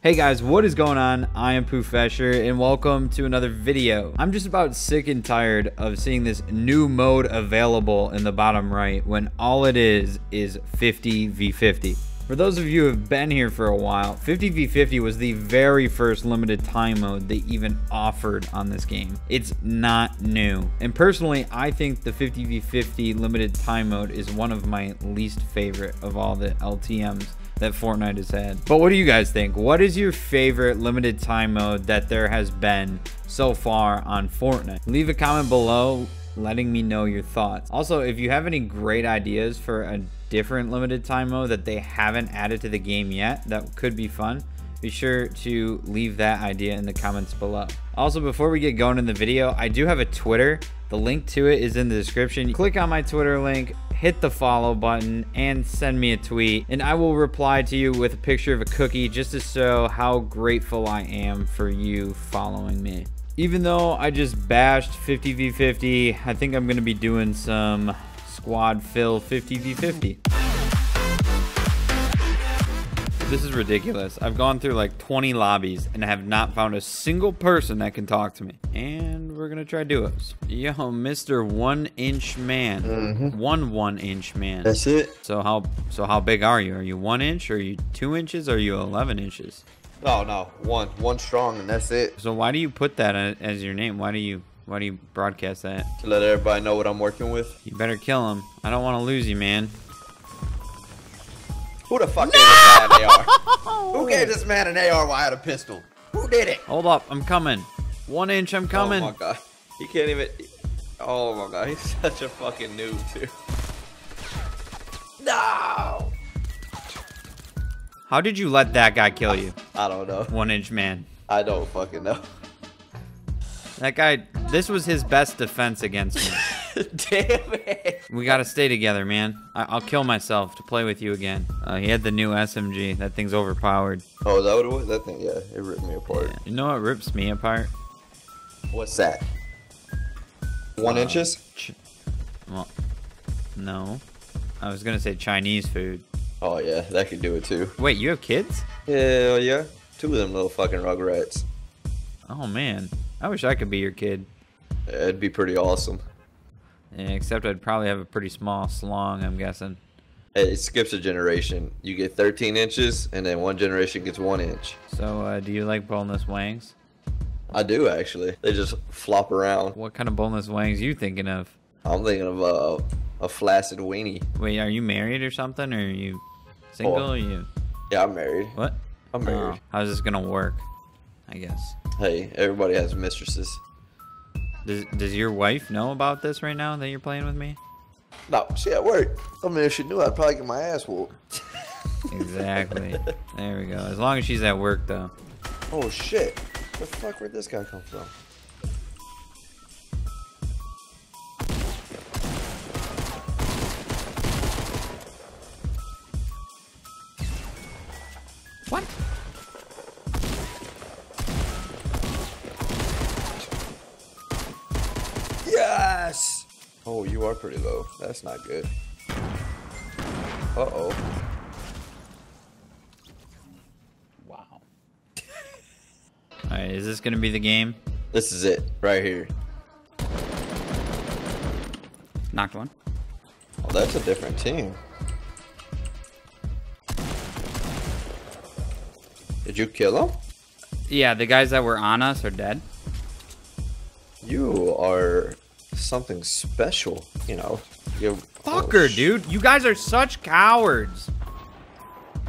Hey guys, what is going on? I am Poofesure and welcome to another video. I'm just about sick and tired of seeing this new mode available in the bottom right when all it is is 50 v 50. For those of you who have been here for a while, 50 v 50 was the very first limited time mode they even offered on this game. It's not new. And personally, I think the 50 v 50 limited time mode is one of my least favorite of all the LTMs that Fortnite has had. But what do you guys think? What is your favorite limited time mode that there has been so far on Fortnite? Leave a comment below letting me know your thoughts. Also, if you have any great ideas for a different limited time mode that they haven't added to the game yet, that could be fun be sure to leave that idea in the comments below. Also, before we get going in the video, I do have a Twitter. The link to it is in the description. Click on my Twitter link, hit the follow button and send me a tweet and I will reply to you with a picture of a cookie just to show how grateful I am for you following me. Even though I just bashed 50v50, I think I'm to be doing some squad fill 50v50. This is ridiculous. I've gone through like 20 lobbies and have not found a single person that can talk to me. And we're gonna try duos. Yo, Mr. One Inch Man. Mm -hmm. One one inch man. That's it. So how so how big are you? Are you one inch? Or are you two inches? Or are you 11 inches? No, no, one, one strong, and that's it. So why do you put that as your name? Why do you why do you broadcast that? To let everybody know what I'm working with. You better kill him. I don't want to lose you, man. Who the fuck no! gave this man an AR? Who gave this man an AR while I had a pistol? Who did it? Hold up, I'm coming. One inch, I'm coming. Oh my god. He can't even. Oh my god, he's such a fucking noob, too. No! How did you let that guy kill you? I don't know. One inch man. I don't fucking know. That guy, this was his best defense against me. Damn it. We gotta stay together, man. I will kill myself to play with you again. Uh, he had the new SMG. That thing's overpowered. Oh, is that what it was? That thing, yeah, it ripped me apart. Yeah. You know what rips me apart? What's that? One uh, inches? well, no. I was gonna say Chinese food. Oh yeah, that could do it too. Wait, you have kids? Hell yeah. Two of them little fucking rugrats. Oh man. I wish I could be your kid. It'd be pretty awesome. Except I'd probably have a pretty small slong, I'm guessing. It skips a generation. You get 13 inches, and then one generation gets one inch. So, uh, do you like boneless wangs? I do, actually. They just flop around. What kind of boneless wangs you thinking of? I'm thinking of uh, a flaccid weenie. Wait, are you married or something? Or are you single? Oh. Or you? Yeah, I'm married. What? I'm married. Oh, how's this gonna work? I guess. Hey, everybody has mistresses. Does, does your wife know about this right now that you're playing with me? No, she at work. I mean, if she knew, I'd probably get my ass whooped. exactly. There we go. As long as she's at work, though. Oh, shit. Where the fuck, where'd this guy come from? Yes! Oh, you are pretty low. That's not good. Uh-oh. Wow. Alright, is this gonna be the game? This is it, right here. Knocked one. Oh, that's a different team. Did you kill him? Yeah, the guys that were on us are dead. You are something special, you know. You Fucker, oh, dude. You guys are such cowards.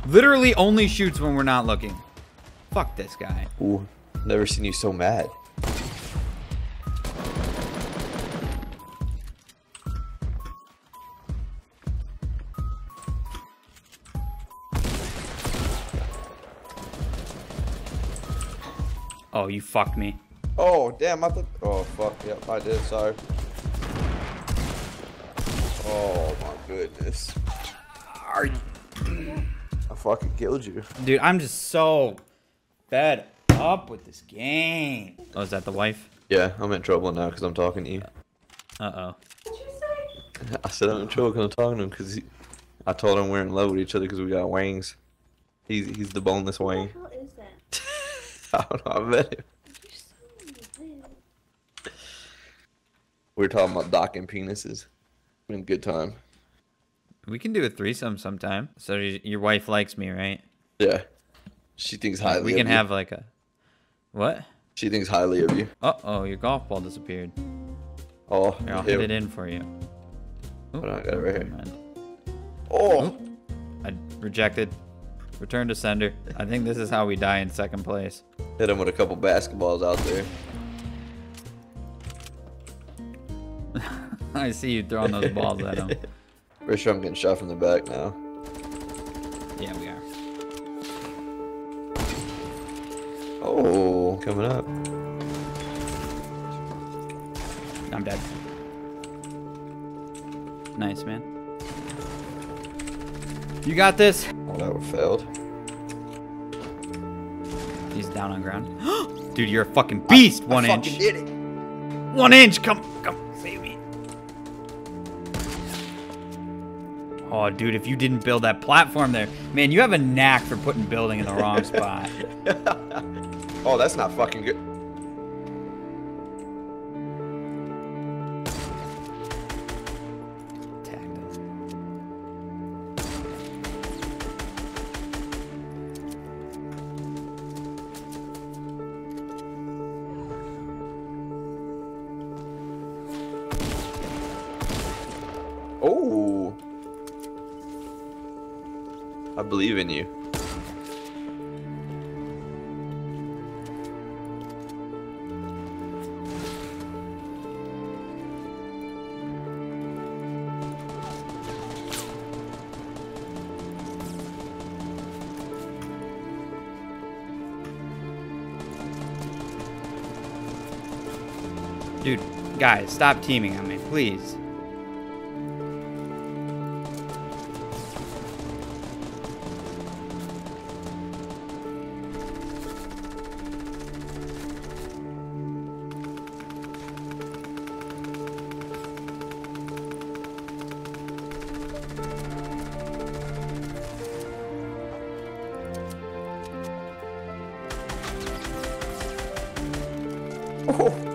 Literally only shoots when we're not looking. Fuck this guy. Ooh, never seen you so mad. Oh, you fucked me. Oh, damn, I thought... Oh, fuck, yep, I did, sorry. Oh, my goodness. I fucking killed you. Dude, I'm just so fed up with this game. Oh, is that the wife? Yeah, I'm in trouble now because I'm talking to you. Uh-oh. What'd you say? I said I'm in trouble because I'm talking to him because I told him we're in love with each other because we got wings. He's he's the boneless wang. What the hell is that? I don't know. I met him. We're talking about docking penises. Been a good time. We can do a threesome sometime. So your wife likes me, right? Yeah. She thinks highly. we of can you. have like a what? She thinks highly of you. Uh oh, your golf ball disappeared. Oh, Here, I'll hit it in for you. Oop, I got it right here. Oh, I rejected. Return to sender. I think this is how we die in second place. hit him with a couple basketballs out there. I see you throwing those balls at him. Pretty sure I'm getting shot from the back now. Yeah, we are. Oh, coming up. I'm dead. Nice, man. You got this. Oh, that one failed. He's down on ground. Dude, you're a fucking beast. One I inch. did it. One inch. Come, come, save me. Oh, dude, if you didn't build that platform there, man, you have a knack for putting building in the wrong spot. Oh, that's not fucking good. I believe in you. Dude, guys, stop teaming on me, please. Oh.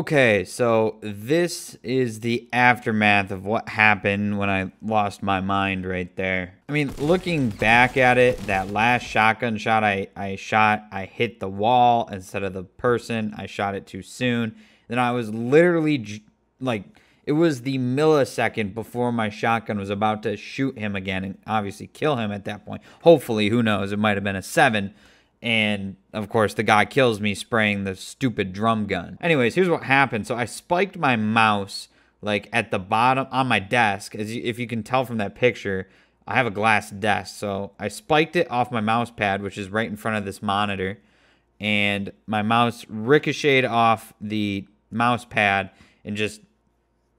Okay, so this is the aftermath of what happened when I lost my mind right there. I mean, looking back at it, that last shotgun shot I, I shot, I hit the wall instead of the person. I shot it too soon. Then I was literally like, it was the millisecond before my shotgun was about to shoot him again and obviously kill him at that point. Hopefully, who knows? It might have been a seven. And of course, the guy kills me spraying the stupid drum gun. Anyways, here's what happened. So I spiked my mouse like at the bottom on my desk. As you, if you can tell from that picture, I have a glass desk. So I spiked it off my mouse pad, which is right in front of this monitor. And my mouse ricocheted off the mouse pad and just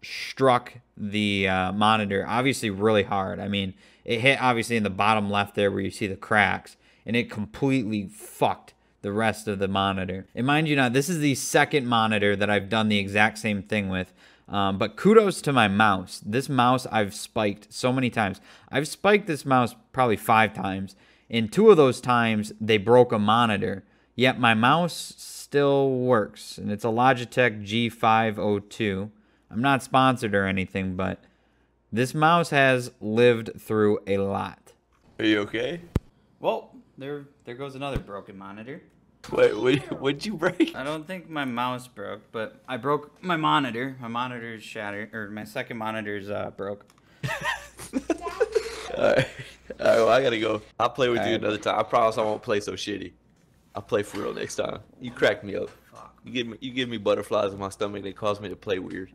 struck the uh, monitor obviously really hard. I mean, it hit obviously in the bottom left there where you see the cracks, and it completely fucked the rest of the monitor. And mind you, now this is the second monitor that I've done the exact same thing with. Um, but kudos to my mouse. This mouse I've spiked so many times. I've spiked this mouse probably five times. And two of those times they broke a monitor. Yet my mouse still works. And it's a Logitech G502. I'm not sponsored or anything, but this mouse has lived through a lot. Are you okay? Well, there there goes another broken monitor. Wait, what, what'd you break? I don't think my mouse broke, but I broke my monitor. My monitor's shattered, or my second monitor's uh, broke. Alright. Alright, well, I gotta go. I'll play with you Alright. another time. I promise I won't play so shitty. I'll play for real next time. You crack me up. You give me you give me butterflies in my stomach that cause me to play weird.